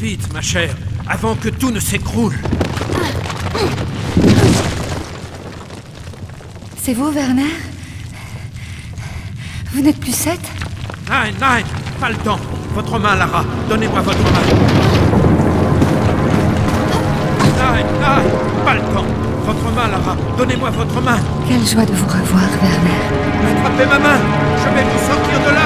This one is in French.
Vite, ma chère, avant que tout ne s'écroule. C'est vous, Werner? Vous n'êtes plus sept? Nein, nein, pas le temps. Votre main, Lara. Donnez-moi votre main. Nein, nein, pas le temps. Votre main, Lara. Donnez-moi votre main. Quelle joie de vous revoir, Werner. Attrapez ma main. Je vais vous sortir de là.